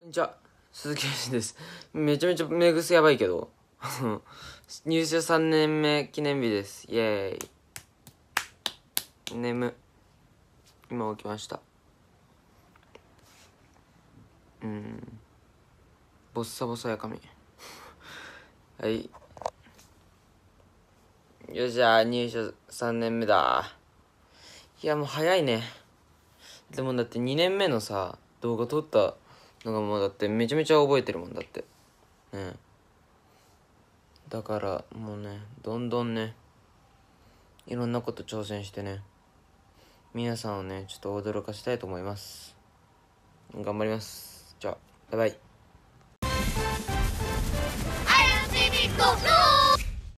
こんにちは、鈴木よしです。めちゃめちゃ目癖やばいけど、入社3年目記念日です。イェーイ。眠。今起きました。うん。ボッサボサや髪。はい。よっしゃ、入社3年目だ。いや、もう早いね。でもだって2年目のさ、動画撮ったのがもうだってめちゃめちゃ覚えてるもんだって。ね。だからもうねどんどんねいろんなこと挑戦してね皆さんをねちょっと驚かしたいと思います。頑張ります。じゃあバイバイ。